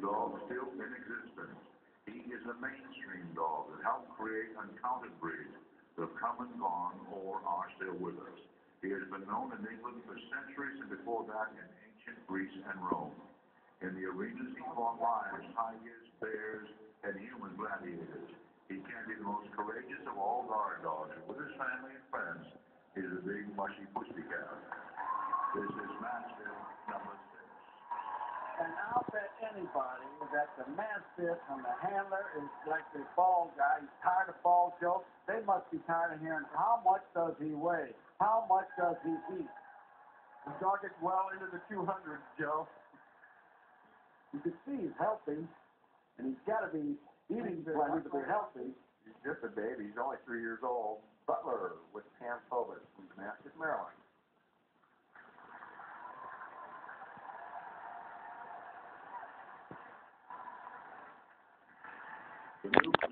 dog still in existence. He is a mainstream dog that helped create uncounted breeds that have come and gone or are still with us. He has been known in England for centuries and before that in ancient Greece and Rome. In the arenas he fought lions, tigers, bears, and human gladiators. He can be the most courageous of all guard dogs, with his family and friends, he is a big, mushy pussycat. This is. And I'll bet anybody that the mastiff and the handler is like the ball guy. He's tired of ball jokes. They must be tired of hearing how much does he weigh? How much does he eat? The dog is well into the 200s, Joe. You can see he's healthy, and he's got to be eating plenty to be healthy. He's just a baby. He's only three years old. Butler with Pam Phobos from Damascus, Maryland. The new